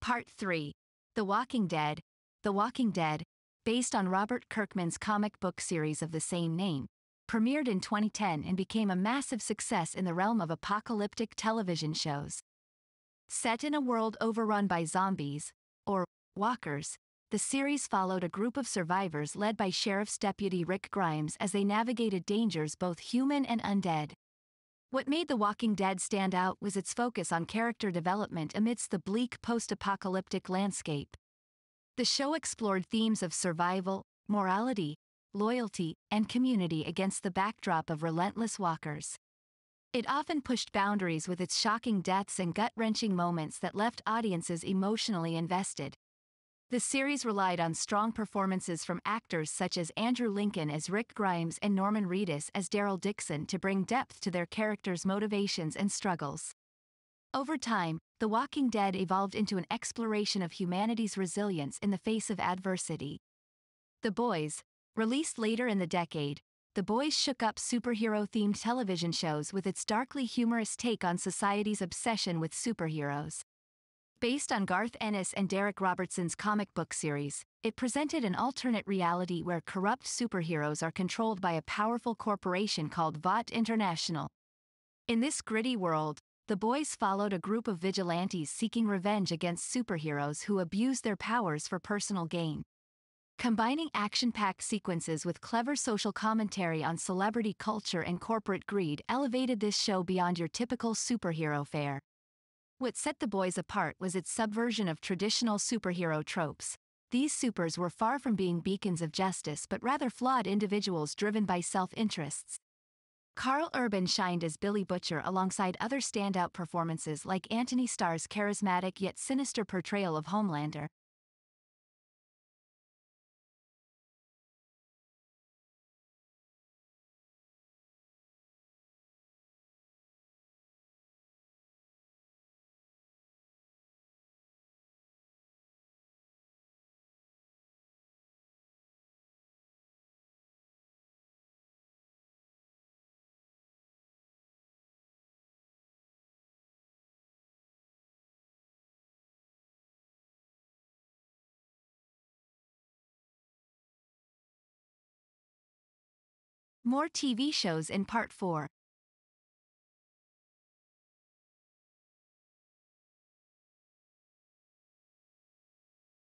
Part 3 The Walking Dead. The Walking Dead, based on Robert Kirkman's comic book series of the same name, premiered in 2010 and became a massive success in the realm of apocalyptic television shows. Set in a world overrun by zombies, or walkers, the series followed a group of survivors led by Sheriff's Deputy Rick Grimes as they navigated dangers both human and undead. What made The Walking Dead stand out was its focus on character development amidst the bleak post apocalyptic landscape. The show explored themes of survival, morality, loyalty, and community against the backdrop of relentless walkers. It often pushed boundaries with its shocking deaths and gut wrenching moments that left audiences emotionally invested. The series relied on strong performances from actors such as Andrew Lincoln as Rick Grimes and Norman Reedus as Daryl Dixon to bring depth to their characters' motivations and struggles. Over time, The Walking Dead evolved into an exploration of humanity's resilience in the face of adversity. The Boys, released later in the decade, The Boys shook up superhero themed television shows with its darkly humorous take on society's obsession with superheroes. Based on Garth Ennis and Darick Robertson's comic book series, it presented an alternate reality where corrupt superheroes are controlled by a powerful corporation called Vought International. In this gritty world, the boys followed a group of vigilantes seeking revenge against superheroes who abuse their powers for personal gain. Combining action packed sequences with clever social commentary on celebrity culture and corporate greed elevated this show beyond your typical superhero fare. What set the boys apart was its subversion of traditional superhero tropes. These supers were far from being beacons of justice but rather flawed individuals driven by self interests. Karl Urban shined as Billy Butcher alongside other standout performances like Antony Starr's charismatic yet sinister portrayal of Homelander. More TV shows in Part 4.